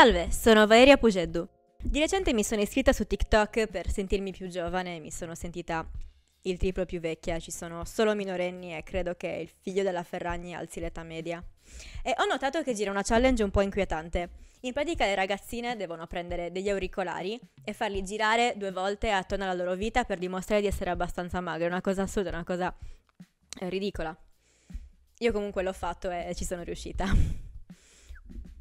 Salve, sono Valeria Pugeddu. Di recente mi sono iscritta su TikTok per sentirmi più giovane e mi sono sentita il triplo più vecchia, ci sono solo minorenni e credo che il figlio della Ferragni alzi l'età media. E ho notato che gira una challenge un po' inquietante. In pratica le ragazzine devono prendere degli auricolari e farli girare due volte attorno alla loro vita per dimostrare di essere abbastanza magre, una cosa assurda, una cosa eh, ridicola. Io comunque l'ho fatto e ci sono riuscita.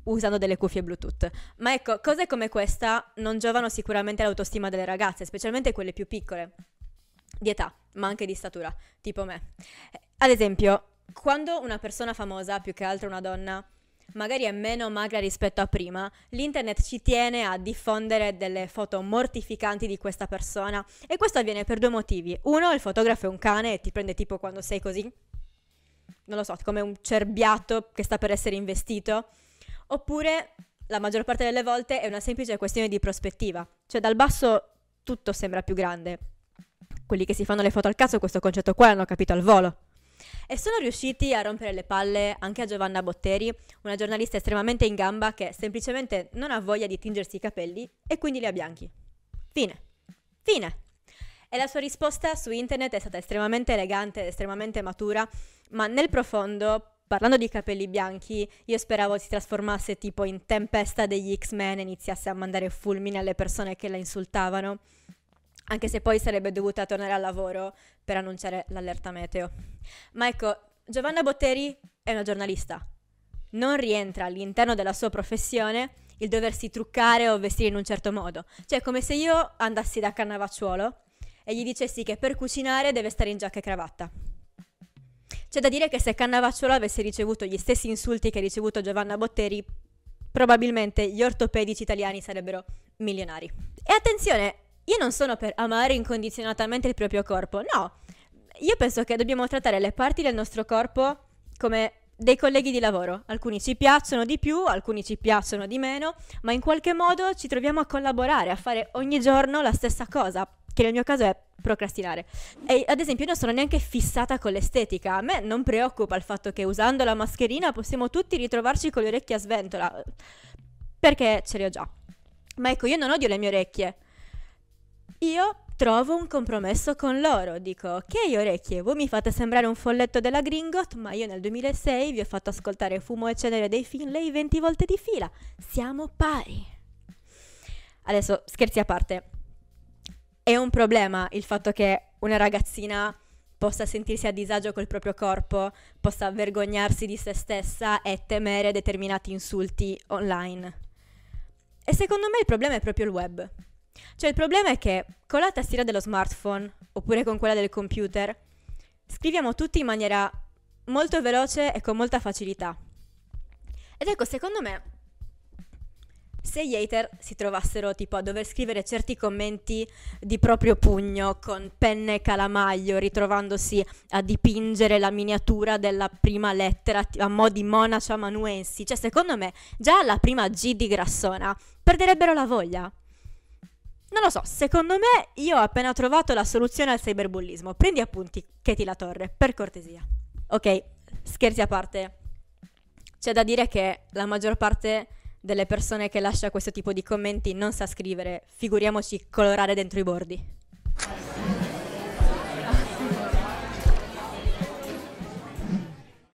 Usando delle cuffie Bluetooth. Ma ecco, cose come questa non giovano sicuramente all'autostima delle ragazze, specialmente quelle più piccole di età, ma anche di statura, tipo me. Ad esempio, quando una persona famosa, più che altro una donna, magari è meno magra rispetto a prima, l'internet ci tiene a diffondere delle foto mortificanti di questa persona e questo avviene per due motivi. Uno, il fotografo è un cane e ti prende tipo quando sei così, non lo so, come un cerbiato che sta per essere investito, oppure la maggior parte delle volte è una semplice questione di prospettiva, cioè dal basso tutto sembra più grande, quelli che si fanno le foto al cazzo questo concetto qua l'hanno capito al volo. E sono riusciti a rompere le palle anche a Giovanna Botteri, una giornalista estremamente in gamba che semplicemente non ha voglia di tingersi i capelli e quindi li ha bianchi. Fine. Fine. E la sua risposta su internet è stata estremamente elegante, estremamente matura, ma nel profondo, parlando di capelli bianchi, io speravo si trasformasse tipo in tempesta degli X-Men e iniziasse a mandare fulmini alle persone che la insultavano anche se poi sarebbe dovuta tornare al lavoro per annunciare l'allerta meteo. Ma ecco, Giovanna Botteri è una giornalista. Non rientra all'interno della sua professione il doversi truccare o vestire in un certo modo. Cioè, come se io andassi da Cannavacciuolo e gli dicessi che per cucinare deve stare in giacca e cravatta. C'è da dire che se Cannavacciuolo avesse ricevuto gli stessi insulti che ha ricevuto Giovanna Botteri, probabilmente gli ortopedici italiani sarebbero milionari. E attenzione, io non sono per amare incondizionatamente il proprio corpo, no. Io penso che dobbiamo trattare le parti del nostro corpo come dei colleghi di lavoro. Alcuni ci piacciono di più, alcuni ci piacciono di meno, ma in qualche modo ci troviamo a collaborare, a fare ogni giorno la stessa cosa, che nel mio caso è procrastinare. E ad esempio io non sono neanche fissata con l'estetica, a me non preoccupa il fatto che usando la mascherina possiamo tutti ritrovarci con le orecchie a sventola, perché ce le ho già. Ma ecco, io non odio le mie orecchie. Io trovo un compromesso con loro. Dico, ok orecchie, voi mi fate sembrare un folletto della Gringot, ma io nel 2006 vi ho fatto ascoltare Fumo e Cenere dei Finlay 20 volte di fila. Siamo pari. Adesso, scherzi a parte. È un problema il fatto che una ragazzina possa sentirsi a disagio col proprio corpo, possa vergognarsi di se stessa e temere determinati insulti online. E secondo me il problema è proprio il web. Cioè il problema è che con la tastiera dello smartphone oppure con quella del computer scriviamo tutti in maniera molto veloce e con molta facilità. Ed ecco, secondo me, se gli hater si trovassero tipo a dover scrivere certi commenti di proprio pugno con penne e calamaglio, ritrovandosi a dipingere la miniatura della prima lettera a mo' di monaci amanuensi, cioè secondo me già alla prima G di Grassona perderebbero la voglia. Non lo so, secondo me io ho appena trovato la soluzione al cyberbullismo. Prendi appunti, Katie La Torre, per cortesia. Ok, scherzi a parte. C'è da dire che la maggior parte delle persone che lascia questo tipo di commenti non sa scrivere, figuriamoci colorare dentro i bordi.